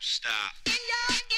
stop.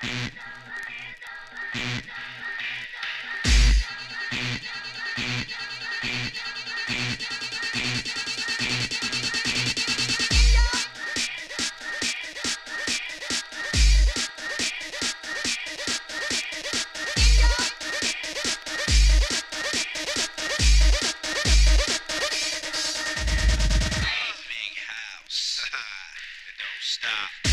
stop.